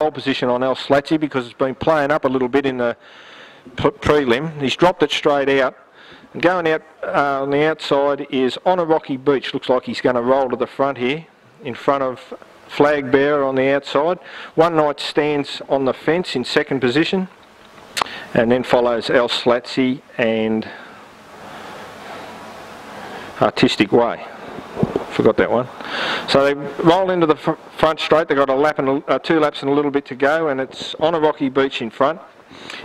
pole position on El Slatzy because it's been playing up a little bit in the prelim. He's dropped it straight out. And going out uh, on the outside is on a rocky beach. Looks like he's going to roll to the front here in front of flag bearer on the outside. One night stands on the fence in second position. And then follows El Slatzy and Artistic Way. Forgot that one. So they roll into the fr- front straight. They've got a lap and a, uh, two laps and a little bit to go, and it's on a rocky beach in front.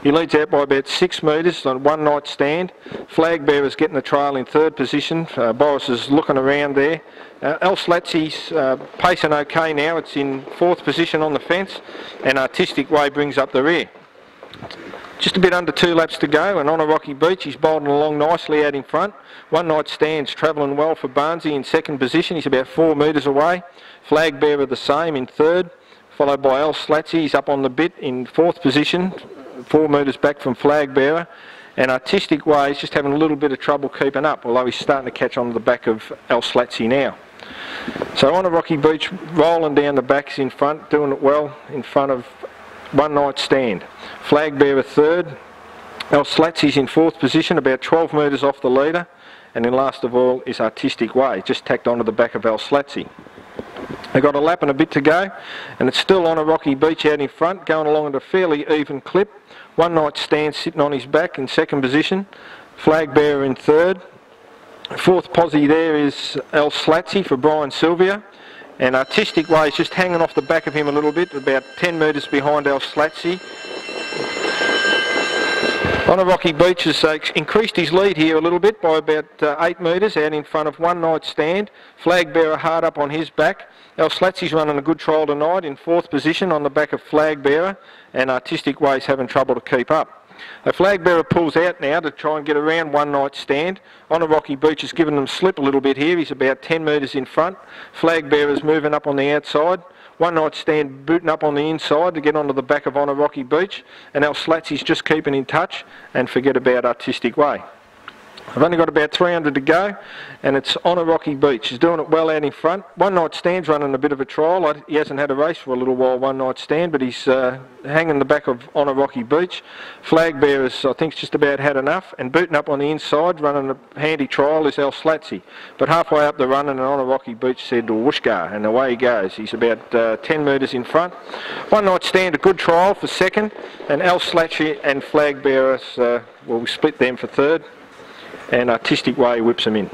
He leads out by about six metres on one night stand. Flag bearer's getting the trail in third position. Uh, Boris is looking around there. Uh, El Slatzy's uh, pacing okay now. It's in fourth position on the fence, and Artistic Way brings up the rear. Just a bit under two laps to go, and on a rocky beach, he's bowling along nicely out in front. One night stands travelling well for Barnsey in second position. He's about four metres away. Flag bearer the same in third, followed by El Slatsy. He's up on the bit in fourth position, four metres back from flag bearer. And Artistic Way just having a little bit of trouble keeping up, although he's starting to catch on to the back of El Slatsy now. So on a rocky beach, rolling down the backs in front, doing it well in front of one night stand. Flag bearer third. El Slatzy's in fourth position, about 12 metres off the leader. And then last of all is Artistic Way, just tacked onto the back of El Slatsy. They've got a lap and a bit to go, and it's still on a rocky beach out in front, going along at a fairly even clip. One night stand sitting on his back in second position. Flag bearer in third. Fourth posse there is El Slatsy for Brian Sylvia. And Artistic Way is just hanging off the back of him a little bit, about 10 metres behind El Slatsy. On a rocky beach has uh, increased his lead here a little bit by about uh, 8 metres out in front of one night stand. Flag bearer hard up on his back. El Slatzy's running a good trial tonight in fourth position on the back of flag bearer and Artistic Way's having trouble to keep up. A flag bearer pulls out now to try and get around one night stand. On a rocky beach has given them slip a little bit here. He's about 10 metres in front. Flag bearer's moving up on the outside. One night stand booting up on the inside to get onto the back of on a rocky beach. And El Slatzy's just keeping in touch and forget about Artistic Way. I've only got about 300 to go, and it's on a rocky beach. He's doing it well out in front. One night stand's running a bit of a trial. I- He hasn't had a race for a little while, one night stand, but he's uh, hanging the back of on a rocky beach. Flag bearers, I think, just about had enough, and booting up on the inside, running a handy trial is El Slatzy. But halfway up the run and on a rocky beach said whooshka, and away he goes. He's about uh, 10 metres in front. One night stand, a good trial for second, and El Slatzy and flag bearers, uh, well, we split them for third and Artistic Way whips them in.